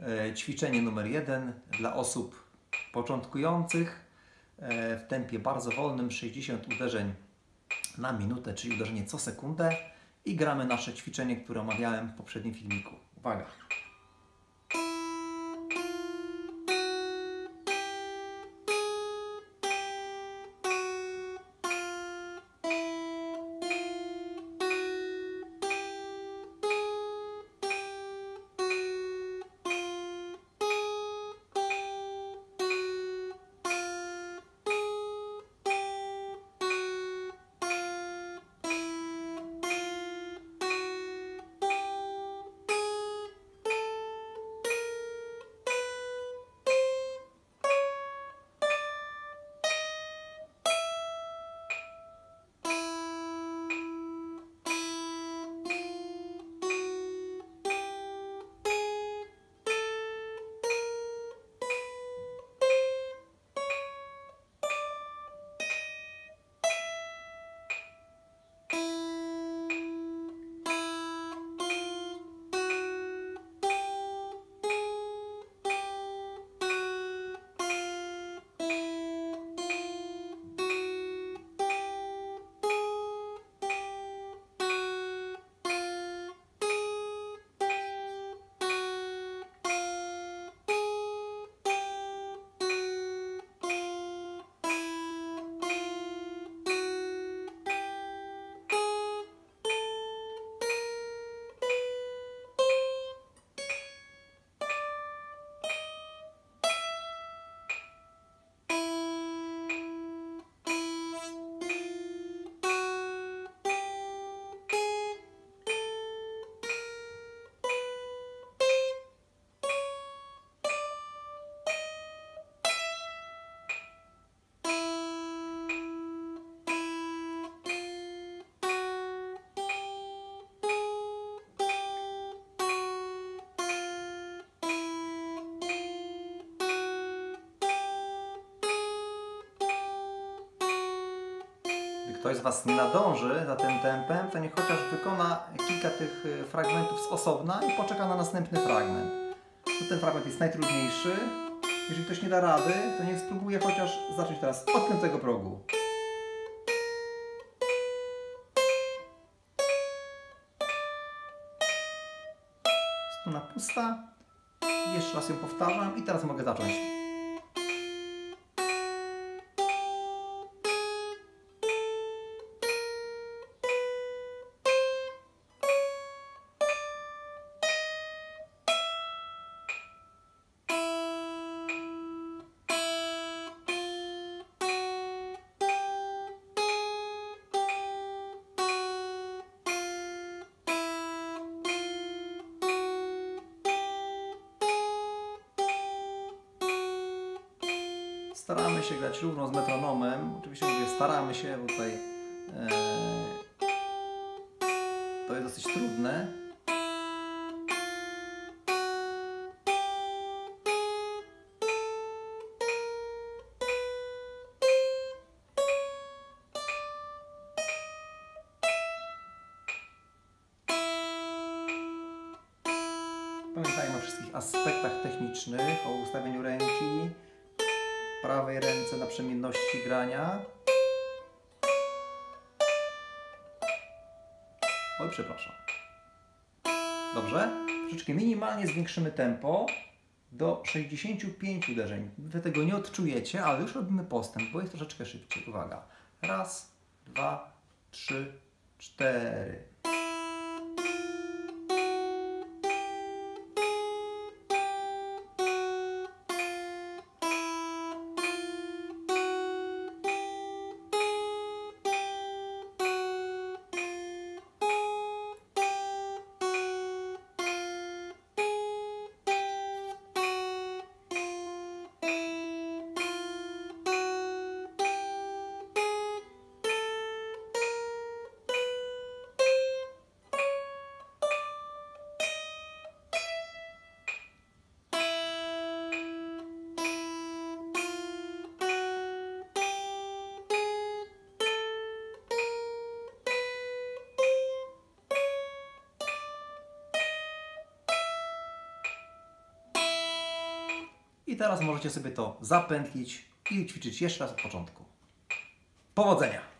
E, ćwiczenie numer jeden dla osób początkujących e, w tempie bardzo wolnym 60 uderzeń na minutę, czyli uderzenie co sekundę i gramy nasze ćwiczenie, które omawiałem w poprzednim filmiku. Uwaga! Ktoś z Was nie nadąży za tym tempem, to niech chociaż wykona kilka tych y, fragmentów z osobna i poczeka na następny fragment. No, ten fragment jest najtrudniejszy. Jeżeli ktoś nie da rady, to niech spróbuje chociaż zacząć teraz od piątego progu. Struna pusta. Jeszcze raz ją powtarzam i teraz mogę zacząć. Staramy się grać równo z metronomem. Oczywiście mówię, staramy się, bo tutaj e, to jest dosyć trudne. Pamiętajmy o wszystkich aspektach technicznych, o ustawieniu ręki, prawej ręce na przemienności grania. Oj, przepraszam. Dobrze? Troszeczkę minimalnie zwiększymy tempo do 65 uderzeń. Wy tego nie odczujecie, ale już robimy postęp, bo jest troszeczkę szybciej. Uwaga. Raz, dwa, trzy, cztery. I teraz możecie sobie to zapętlić i ćwiczyć jeszcze raz od początku. Powodzenia!